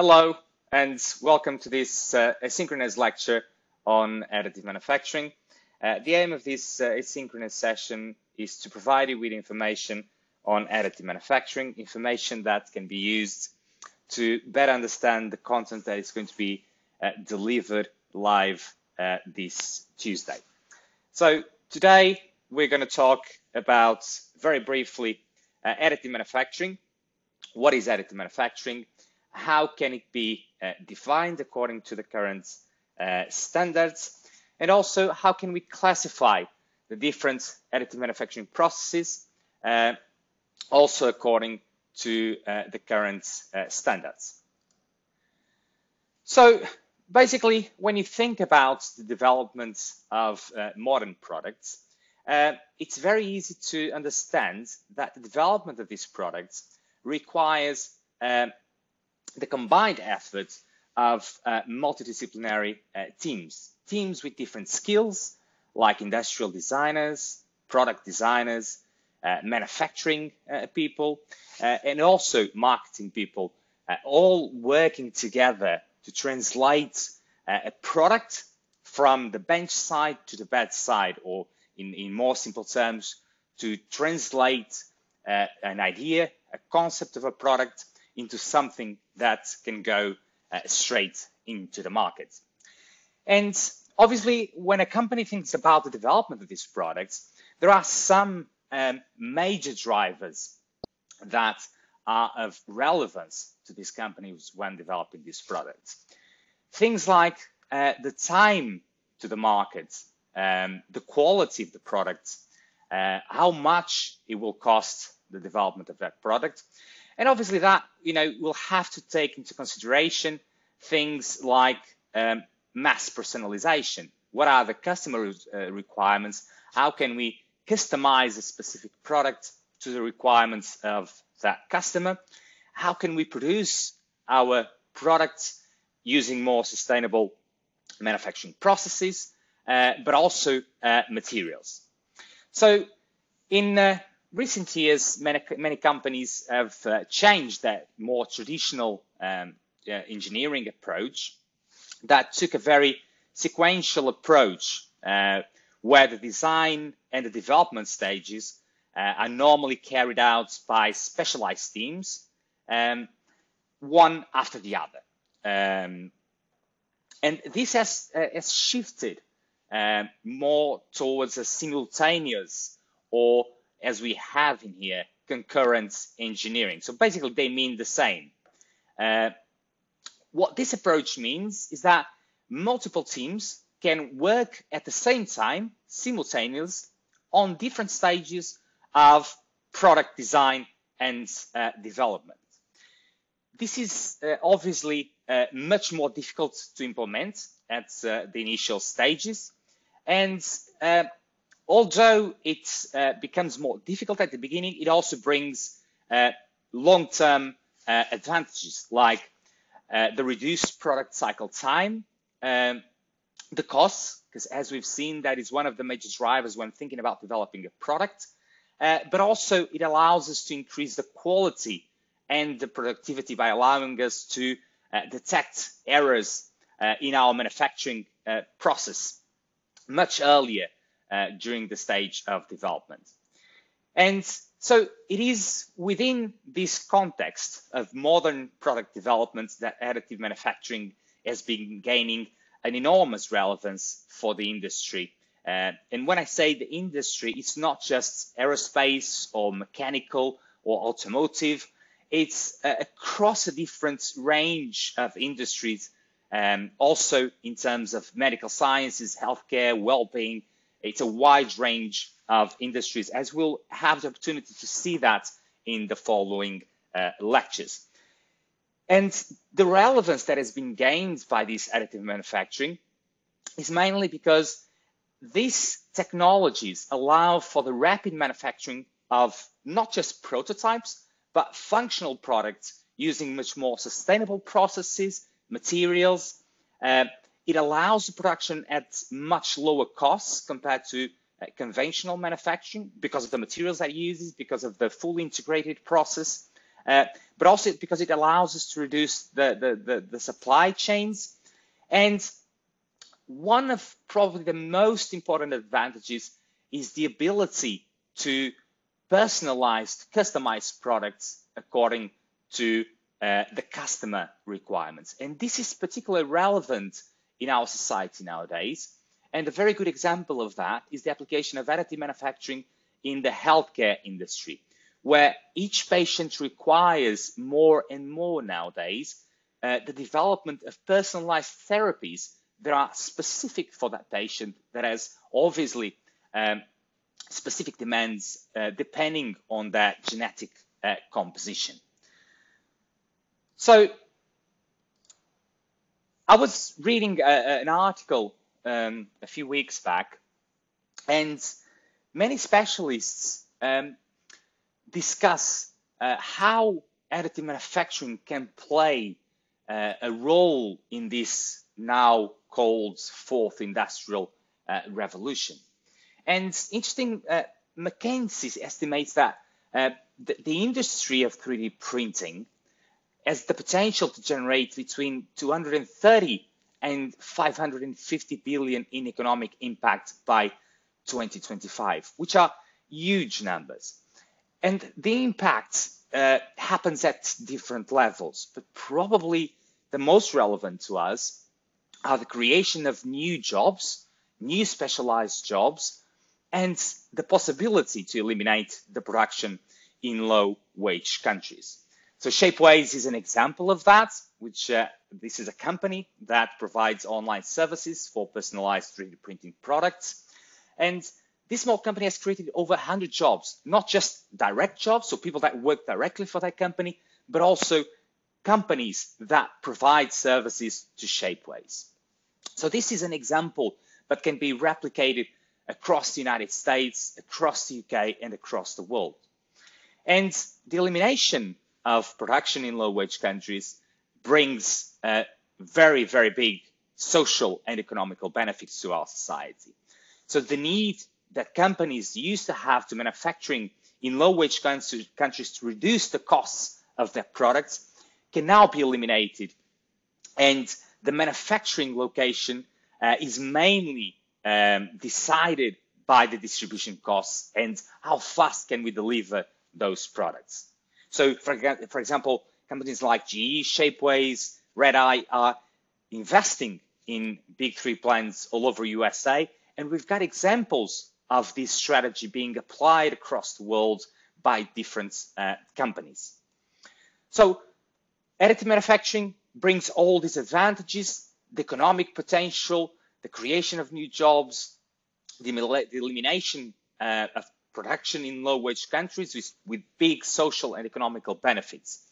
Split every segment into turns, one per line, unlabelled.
Hello, and welcome to this uh, asynchronous lecture on additive manufacturing. Uh, the aim of this uh, asynchronous session is to provide you with information on additive manufacturing, information that can be used to better understand the content that is going to be uh, delivered live uh, this Tuesday. So today we're going to talk about very briefly uh, additive manufacturing. What is additive manufacturing? How can it be uh, defined according to the current uh, standards? And also, how can we classify the different additive manufacturing processes, uh, also according to uh, the current uh, standards? So basically, when you think about the development of uh, modern products, it's very easy to understand that the development of these products requires uh, the combined efforts of uh, multidisciplinary uh, teams, teams with different skills like industrial designers, product designers, uh, manufacturing uh, people, and also marketing people, all working together to translate a product from the bench side to the bedside or in, in more simple terms, to translate uh, an idea, a concept of a product into something that can go uh, straight into the market. And obviously, when a company thinks about the development of these products, there are some um, major drivers that are of relevance to these companies when developing these products. Things like uh, the time to the market um, the quality of the product, uh, how much it will cost the development of that product. And obviously that, you know, will have to take into consideration things like um, mass personalization. What are the customer uh, requirements? How can we customize a specific product to the requirements of that customer? How can we produce our products using more sustainable manufacturing processes? Uh, but also uh, materials. So in uh, recent years, many, many companies have changed that more traditional um, engineering approach that took a very sequential approach uh, where the design and the development stages uh, are normally carried out by specialized teams, um, one after the other. Um, and this has, uh, has shifted um, more towards a simultaneous or as we have in here, concurrent engineering. So basically they mean the same. Uh, what this approach means is that multiple teams can work at the same time, simultaneous, on different stages of product design and uh, development. This is uh, obviously uh, much more difficult to implement at uh, the initial stages and uh, although it uh, becomes more difficult at the beginning, it also brings uh, long-term uh, advantages like uh, the reduced product cycle time, um, the costs, because as we've seen, that is one of the major drivers when thinking about developing a product, uh, but also it allows us to increase the quality and the productivity by allowing us to detect errors in our manufacturing process. Much earlier uh, during the stage of development. And so it is within this context of modern product development that additive manufacturing has been gaining an enormous relevance for the industry. Uh, and when I say the industry, it's not just aerospace or mechanical or automotive. It's uh, across a different range of industries um, also, in terms of medical sciences, healthcare, well-being, it's a wide range of industries, as we'll have the opportunity to see that in the following uh, lectures. And the relevance that has been gained by this additive manufacturing is mainly because these technologies allow for the rapid manufacturing of not just prototypes, but functional products using much more sustainable processes materials. Uh, it allows production at much lower costs compared to uh, conventional manufacturing because of the materials that it uses, because of the fully integrated process. uh, but also because it allows us to reduce the, the, the, the supply chains. And one of probably the most important advantages is the ability to personalize, customize products according to uh, the customer requirements. And this is particularly relevant in our society nowadays. And a very good example of that is the application of additive manufacturing in the healthcare industry, where each patient requires more and more nowadays uh, the development of personalized therapies that are specific for that patient that has obviously um, specific demands uh, depending on that genetic uh, composition. So I was reading a, an article um, a few weeks back, and many specialists um, discuss uh, how additive manufacturing can play uh, a role in this now called fourth industrial uh, revolution. And interesting, uh, McKinsey estimates that uh, the, the, industry of 3D printing has the potential to generate between 230 and 550 billion in economic impact by 2025, which are huge numbers. And the impact uh, happens at different levels, but probably the most relevant to us are the creation of new jobs, new specialized jobs, and the possibility to eliminate the production in low wage countries. So Shapeways is an example of that, which uh, this is a company that provides online services for personalized 3D printing products. And this small company has created over 100 jobs, not just direct jobs, so people that work directly for that company, but also companies that provide services to Shapeways. So this is an example that can be replicated across the United States, across the UK, and across the world. And the elimination of production in low wage countries brings uh, very, very big social and economical benefits to our society. So the need that companies used to have to manufacturing in low wage countries to reduce the costs of their products can now be eliminated. And the manufacturing location uh, is mainly um, decided by the distribution costs and how fast can we deliver those products. So for, for example, companies like GE, Shapeways, Redeye are investing in big three plants all over USA. And we've got examples of this strategy being applied across the world by different uh, companies. So additive manufacturing brings all these advantages, the economic potential, the creation of new jobs, the, elimination uh, of production in low wage countries with, with big social and economical benefits.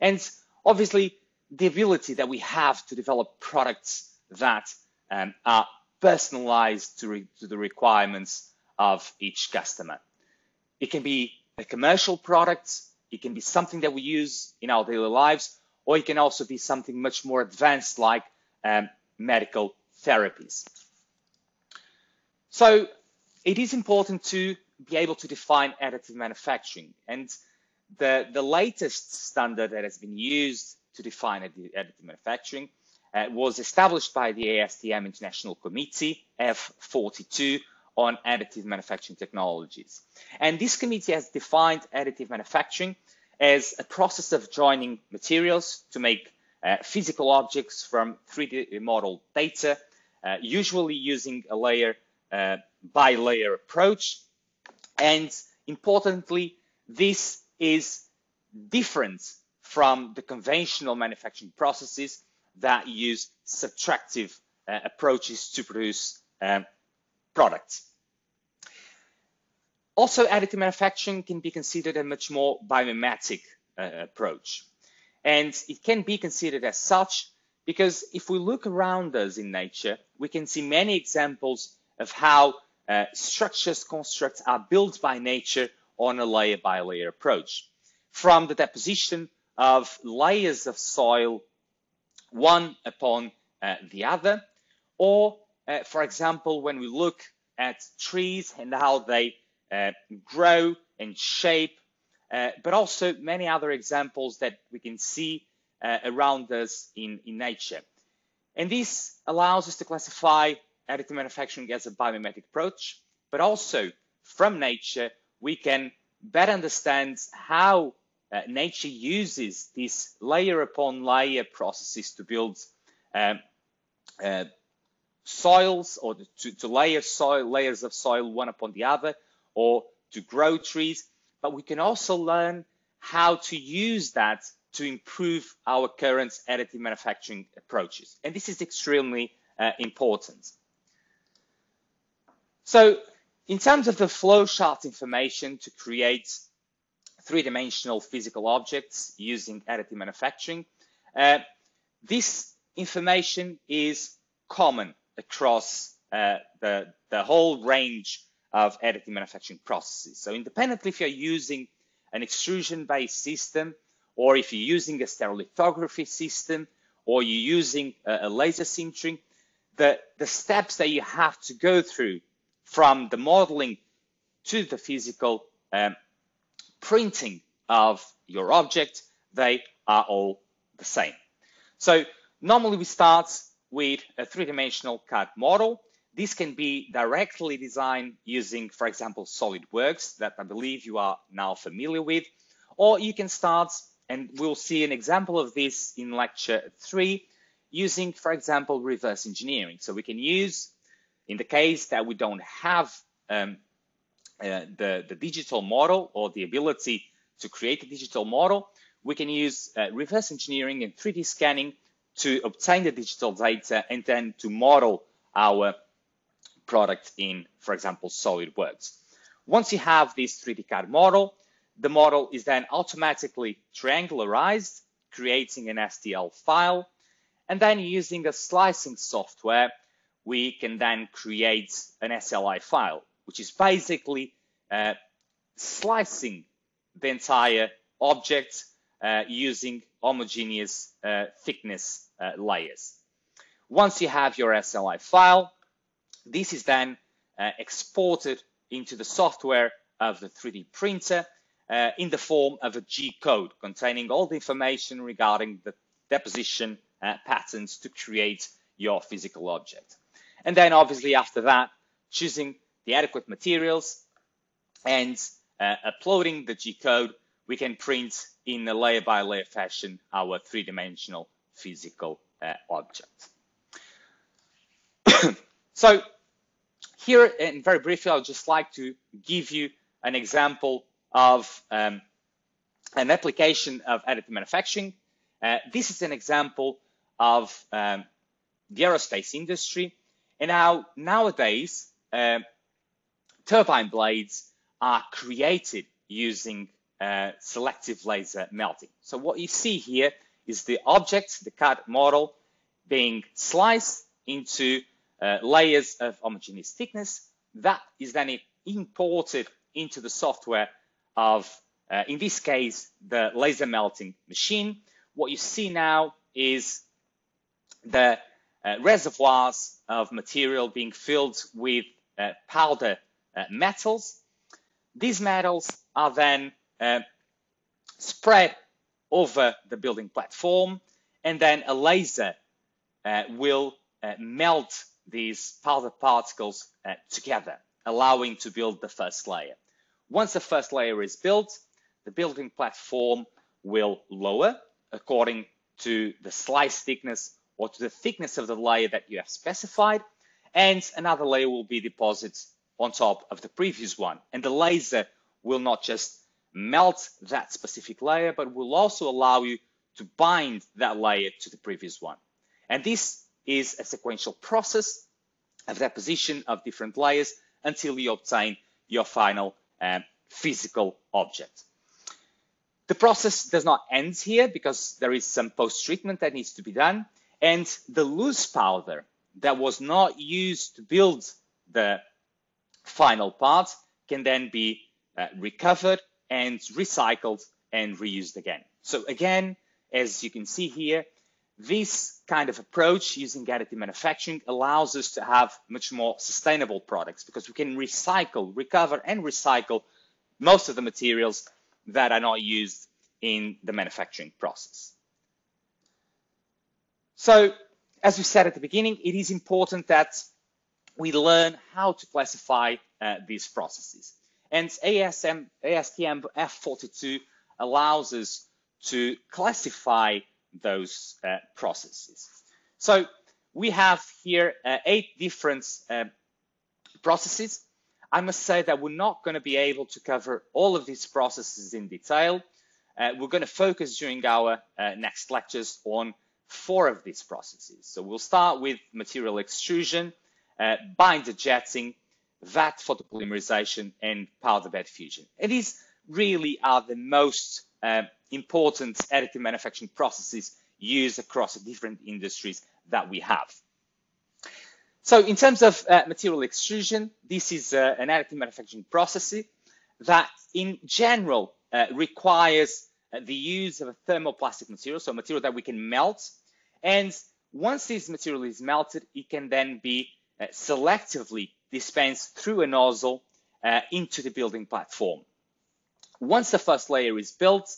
And obviously, the ability that we have to develop products that um, are personalized to, to the requirements of each customer. It can be a commercial product, it can be something that we use in our daily lives, or it can also be something much more advanced like um, medical therapies. So it is important to be able to define additive manufacturing. And the, the latest standard that has been used to define additive manufacturing uh, was established by the ASTM International Committee, F42, on additive manufacturing technologies. And this committee has defined additive manufacturing as a process of joining materials to make uh, physical objects from 3D model data, uh, usually using a layer uh, by layer approach. And importantly, this is different from the conventional manufacturing processes that use subtractive uh, approaches to produce um, products. Also, additive manufacturing can be considered a much more biomimetic uh, approach. And it can be considered as such because if we look around us in nature, we can see many examples of how uh, structures, constructs are built by nature on a layer by layer approach. From the deposition of layers of soil, one upon uh, the other, or uh, for example, when we look at trees and how they uh, grow and shape uh, but also many other examples that we can see around us in, in nature. And this allows us to classify additive manufacturing as a biomimetic approach, but also from nature, we can better understand how uh, nature uses these layer upon layer processes to build um, uh, soils or to, to layer soil layers of soil one upon the other or to grow trees but we can also learn how to use that to improve our current additive manufacturing approaches. And this is extremely uh, important. So in terms of the flowchart information to create three-dimensional physical objects using additive manufacturing, uh, this information is common across uh, the, the whole range of additive manufacturing processes. So independently if you're using an extrusion-based system, or if you're using a stereolithography system, or you're using a, a laser sintering, the, the steps that you have to go through from the modeling to the physical um, printing of your object, they are all the same. So normally we start with a three-dimensional CAD model this can be directly designed using, for example, SolidWorks that I believe you are now familiar with, or you can start, and we'll see an example of this in lecture three, using, for example, reverse engineering. So we can use, in the case that we don't have um, uh, the, the digital model or the ability to create a digital model, we can use uh, reverse engineering and 3D scanning to obtain the digital data and then to model our product in, for example, SolidWorks. Once you have this 3D CAD model, the model is then automatically triangularized, creating an STL file. And then using a slicing software, we can then create an SLI file, which is basically uh, slicing the entire object uh, using homogeneous uh, thickness uh, layers. Once you have your SLI file, this is then uh, exported into the software of the 3D printer uh, in the form of a G code containing all the information regarding the deposition patterns to create your physical object. And then obviously after that, choosing the adequate materials and uh, uploading the G code, we can print in a layer by layer fashion our three-dimensional physical uh, object. So here, and very briefly, I'd just like to give you an example of um, an application of additive manufacturing. Uh, this is an example of um, the aerospace industry and nowadays uh, turbine blades are created using uh, selective laser melting. So what you see here is the object, the CAD model, being sliced into uh, layers of homogeneous thickness. That is then imported into the software of, uh, in this case, the laser melting machine. What you see now is the reservoirs of material being filled with uh, powder uh, metals. These metals are then uh, spread over the building platform and then a laser will melt these powder particles uh, together, allowing to build the first layer. Once the first layer is built, the building platform will lower according to the slice thickness or to the thickness of the layer that you have specified, and another layer will be deposited on top of the previous one. And the laser will not just melt that specific layer, but will also allow you to bind that layer to the previous one. And this is a sequential process of deposition of different layers until you obtain your final um, physical object. The process does not end here because there is some post-treatment that needs to be done. And the loose powder that was not used to build the final part can then be uh, recovered and recycled and reused again. So again, as you can see here, this kind of approach using additive manufacturing allows us to have much more sustainable products because we can recycle, recover and recycle most of the materials that are not used in the manufacturing process. So, as we said at the beginning, it is important that we learn how to classify uh, these processes. And ASM, ASTM F42 allows us to classify those uh, processes. So we have here uh, eight different uh, processes. I must say that we're not going to be able to cover all of these processes in detail. Uh, we're going to focus during our uh, next lectures on four of these processes. So we'll start with material extrusion, uh, binder jetting, vat photopolymerization, and powder bed fusion. And these really are the most uh, important additive manufacturing processes used across the different industries that we have. So in terms of uh, material extrusion, this is uh, an additive manufacturing process that in general uh, requires uh, the use of a thermoplastic material, so a material that we can melt. And once this material is melted, it can then be uh, selectively dispensed through a nozzle uh, into the building platform. Once the first layer is built,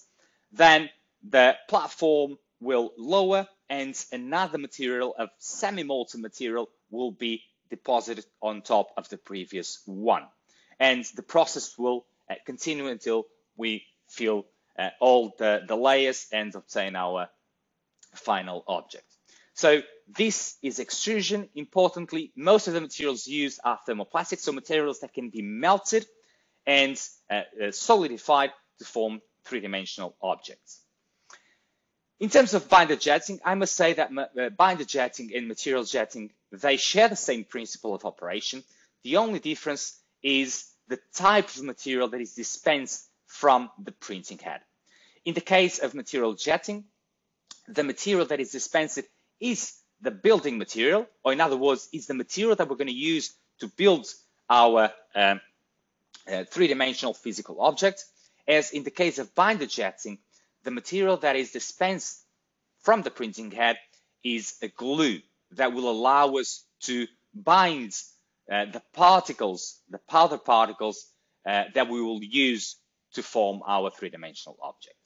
then the platform will lower and another material of semi-molten material will be deposited on top of the previous one. And the process will uh, continue until we fill uh, all the, the layers and obtain our final object. So this is extrusion. Importantly, most of the materials used are thermoplastic, so materials that can be melted and uh, uh, solidified to form three-dimensional objects. In terms of binder jetting, I must say that uh, binder jetting and material jetting, they share the same principle of operation. The only difference is the type of material that is dispensed from the printing head. In the case of material jetting, the material that is dispensed is the building material, or in other words, is the material that we're going to use to build our um, uh, three-dimensional physical object. As in the case of binder jetting, the material that is dispensed from the printing head is a glue that will allow us to bind uh, the particles, the powder particles uh, that we will use to form our three-dimensional object.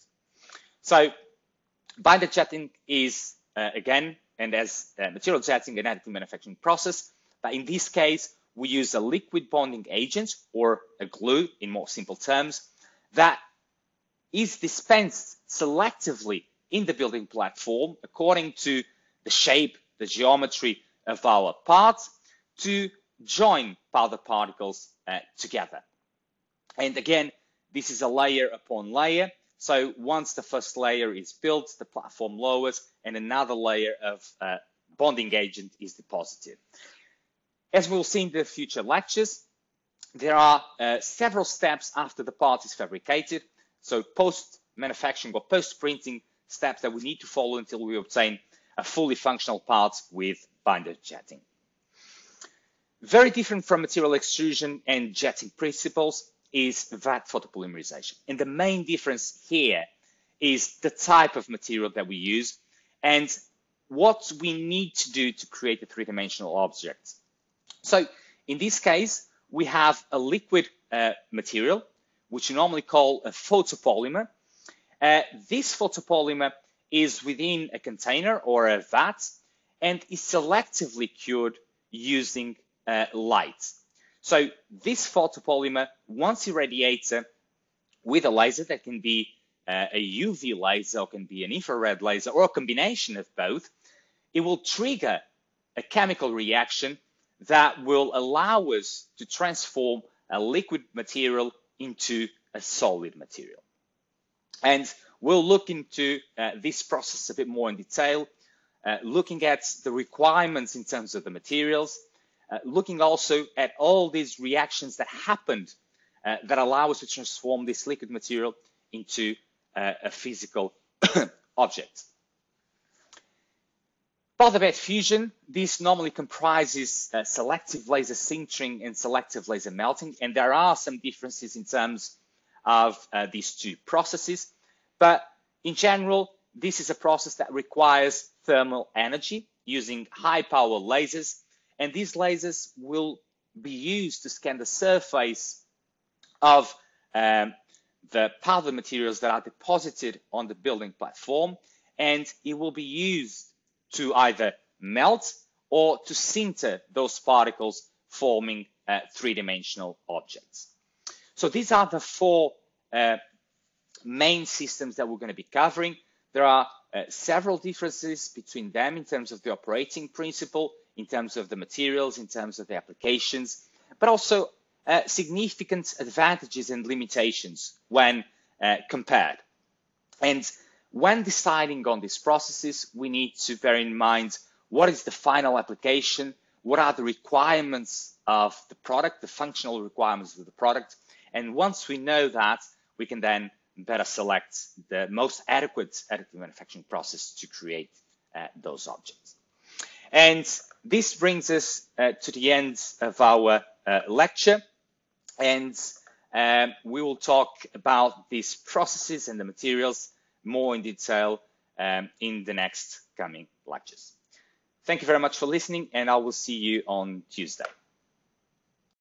So binder jetting is, uh, again, and as uh, material jetting and additive manufacturing process. But in this case, we use a liquid bonding agent or a glue in more simple terms that is dispensed selectively in the building platform according to the shape, the geometry of our parts to join powder particles uh, together. And again, this is a layer upon layer so once the first layer is built, the platform lowers and another layer of uh, bonding agent is deposited. As we'll see in the future lectures, there are uh, several steps after the part is fabricated. So post manufacturing or post printing steps that we need to follow until we obtain a fully functional part with binder jetting. Very different from material extrusion and jetting principles, is vat photopolymerization. And the main difference here is the type of material that we use and what we need to do to create a three-dimensional object. So in this case, we have a liquid uh, material, which you normally call a photopolymer. Uh, this photopolymer is within a container or a vat and is selectively cured using uh, light. So this photopolymer, once irradiates with a laser that can be uh, a UV laser or can be an infrared laser or a combination of both, it will trigger a chemical reaction that will allow us to transform a liquid material into a solid material. And we'll look into uh, this process a bit more in detail, uh, looking at the requirements in terms of the materials, uh, looking also at all these reactions that happened uh, that allow us to transform this liquid material into uh, a physical object. Powder bed fusion, this normally comprises uh, selective laser sintering and selective laser melting, and there are some differences in terms of uh, these two processes, but in general, this is a process that requires thermal energy using high power lasers and these lasers will be used to scan the surface of um, the powder materials that are deposited on the building platform, and it will be used to either melt or to sinter those particles forming uh, three-dimensional objects. So these are the four uh, main systems that we're going to be covering. There are uh, several differences between them in terms of the operating principle, in terms of the materials, in terms of the applications, but also uh, significant advantages and limitations when uh, compared. And when deciding on these processes, we need to bear in mind what is the final application, what are the requirements of the product, the functional requirements of the product. And once we know that, we can then better select the most adequate additive manufacturing process to create uh, those objects. And this brings us uh, to the end of our uh, lecture. And um, we will talk about these processes and the materials more in detail um, in the next coming lectures. Thank you very much for listening, and I will see you on Tuesday.